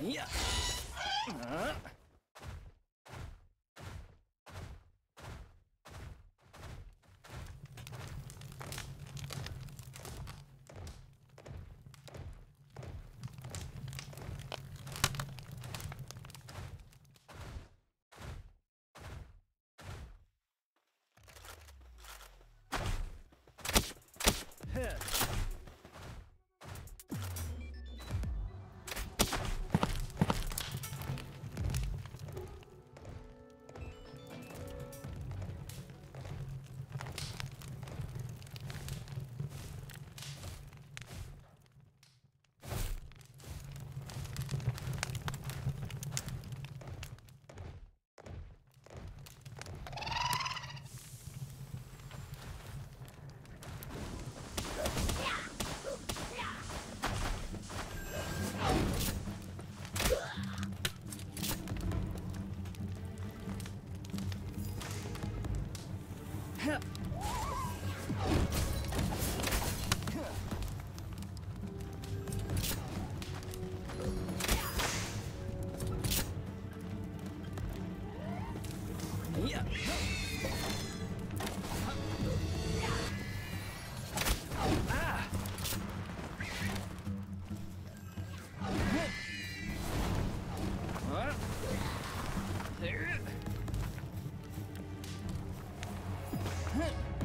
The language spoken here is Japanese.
いや。あ哼